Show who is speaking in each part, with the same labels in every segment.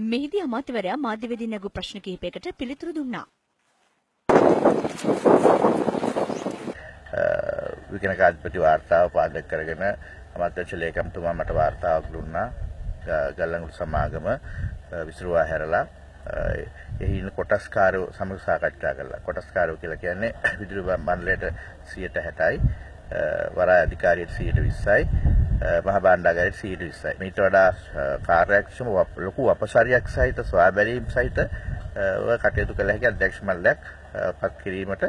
Speaker 1: මෙහිදී අමාත්‍යවරයා මාධ්‍යවේදීන් නැගූ ප්‍රශ්න කිහිපයකට පිළිතුරු දුන්නා.
Speaker 2: විගණකාධිපති වාර්තාව පාදක කරගෙන අමාත්‍යංශ ලේකම්තුමා මට වාර්තාවක් දුන්නා ගල්ලංගුට සමාගම විසිරුවා හැරලා එහි ඉන්න කොටස්කාරයෝ සමග සාකච්ඡා කළා. කොටස්කාරයෝ කියලා කියන්නේ විදුලි මණ්ඩලයට 60යි වරාය අධිකාරියට 20යි Eh, මහ භාණ්ඩාගාරයට 20යි. මීට වඩා eh, කාර්යක්ෂම ලොකු අපසාරයක් සහිත ස්වාබැලීම් සහිත eh, කටයුතු කළ හැකි අධ්‍යක්ෂ මණ්ඩලයක් පත් කිරීමට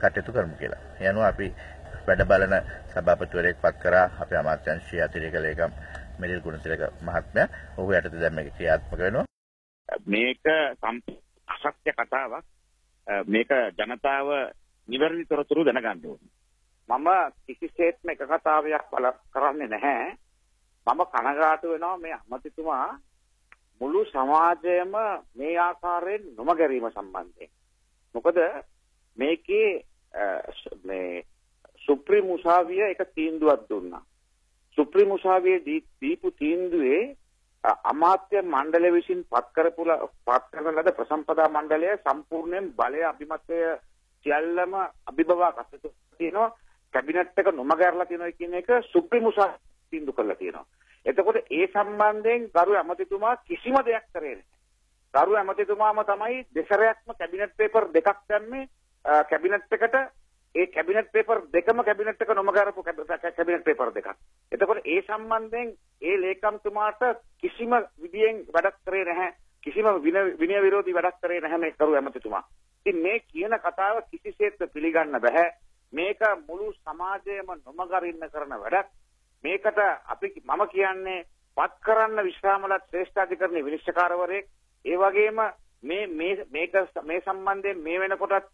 Speaker 2: කටයුතු කරමු කියලා. ඒ අනුව අපි වැඩ බලන සභාපතිවරයෙක් පත් කරා අපේ අමාත්‍යාංශයේ අතිරේක ලේකම් මෙරිල් ගුණතිලක මහත්මයා. ඔහු යටතේ දැන් මේක ක්‍රියාත්මක වෙනවා.
Speaker 3: මේක අසත්‍ය කතාවක්. මේක ජනතාව නිවැරදි තොරතුරු දැනගන්න ඕනේ. මම කිසිසේත්ම එක කතාවයක් බල කරන්නේ නැහැ. මම කනගාටු වෙනවා මේ අමතිතුමා මුළු සමාජයම මේ ආකාරයෙන් නොමගැරීම සම්බන්ධයෙන්. මොකද මේකේ මේ සුප්‍රීම උසාවිය එක තීන්දුවක් දුන්නා. සුප්‍රීම උසාවියේ දීපු තීන්දුවේ අමාත්‍ය මණ්ඩලය විසින් පත් කරපු පත් කරන ලද ප්‍රසම්පදා මණ්ඩලය සම්පූර්ණයෙන් බලය අභිමතය සියල්ලම අභිබවා කටයුතු තියෙනවා කැබිනට් එක නොමගහැරලා තියෙනවා කියන එක සුප්‍රීම උසාවිය තීන්දුව කරලා තියෙනවා. එතකොට ඒ සම්බන්ධයෙන් ගරු ඇමතිතුමා කිසිම දෙයක් කරේ නැහැ. ගරු ඇමතිතුමාම තමයි දෙසරයක්ම කැබිනට් පේපර් දෙකක් දැම්මේ කැබිනට් එකට ඒ කැබිනට් පේපර් දෙකම කැබිනට් එක නොමගාරපු කැබිනට් පේපර් දෙකක්. එතකොට ඒ සම්බන්ධයෙන් ඒ ලේකම්තුමාට කිසිම විදියෙන් වැඩක් කරේ නැහැ. කිසිම විනය විරෝධී වැඩක් කරේ නැහැ මේ කරු ඇමතිතුමා. ඉතින් මේ කියන කතාව කිසිසේත් පිළිගන්න බෑ. මේක මුළු සමාජයම නොමගරින්න කරන වැඩක්. මේකට අපි මම කියන්නේ පත් කරන්න විශ්‍රාමලත් ශ්‍රේෂ්ඨාධිකරණයේ විනිශ්චයකාරවරයෙක් ඒ වගේම මේ මේ මේක මේ සම්බන්ධයෙන් මේ වෙනකොටත්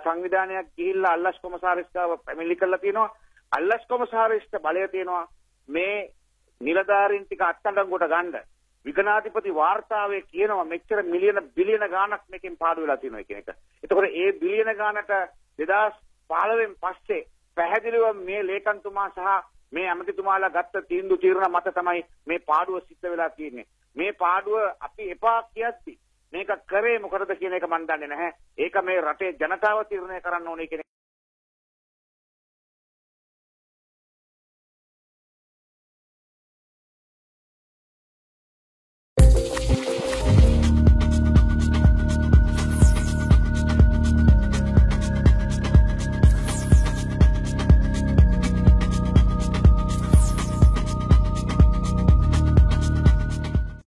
Speaker 3: සංවිධානයක් ගිහිල්ලා අල්ලස් කොමසාරිස්ටාව පැමිණිලි කරලා තියෙනවා අල්ලස් කොමසාරිස්ට බලය තියෙනවා මේ නිලධාරීන් ටික අත්අඩංගුවට ගන්න විගණාධිපති වාර්තාවේ කියනවා මෙච්චර මිලියන බිලියන ගාණක් මේකෙන් පාඩු වෙලා තියෙනවා කියන එක. එතකොට ඒ බිලියන ගාණට 2015 පස්සේ පැහැදිලිව මේ ලේකම්තුමා සහ මේ ඇමතිතුමාලා ගත්ත තීන්දුව තීරණ මත තමයි මේ පාඩුව සිද්ධ වෙලා තියෙන්නේ. මේ පාඩුව අපි එපා කියද්දි මේක කරේ මොකටද කියන එක මන් දන්නේ නැහැ. ඒක මේ රටේ ජනතාව තීරණය කරන්න ඕනේ කියන